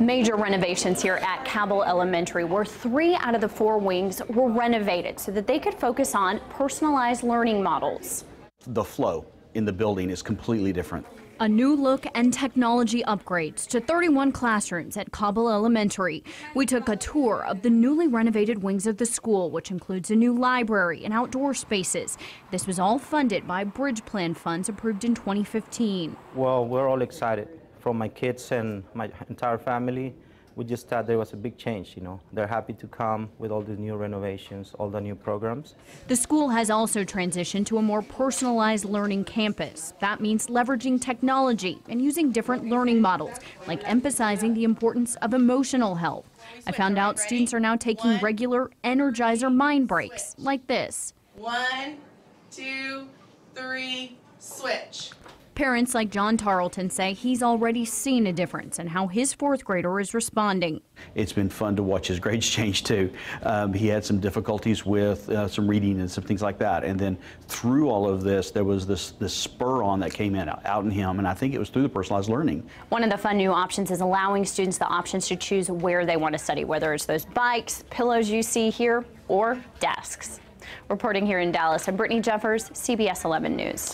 Major renovations here at Cabell Elementary, where three out of the four wings were renovated so that they could focus on personalized learning models. The flow in the building is completely different. A new look and technology upgrades to 31 classrooms at Cabell Elementary. We took a tour of the newly renovated wings of the school, which includes a new library and outdoor spaces. This was all funded by Bridge Plan funds approved in 2015. Well, we're all excited. From my kids and my entire family, we just thought there was a big change, you know. They're happy to come with all the new renovations, all the new programs. The school has also transitioned to a more personalized learning campus. That means leveraging technology and using different learning models, like emphasizing the importance of emotional health. I found out students are now taking regular Energizer mind breaks, like this. One, two, three, switch. Parents like John Tarleton say he's already seen a difference in how his fourth grader is responding. It's been fun to watch his grades change too. Um, he had some difficulties with uh, some reading and some things like that. And then through all of this, there was this, this spur on that came in out in him. And I think it was through the personalized learning. One of the fun new options is allowing students the options to choose where they want to study, whether it's those bikes, pillows you see here, or desks. Reporting here in Dallas, I'm Brittany Jeffers, CBS 11 News.